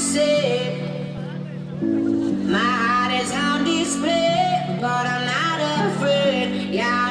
say My heart is on display But I'm not afraid. Yeah